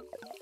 Mm-hmm.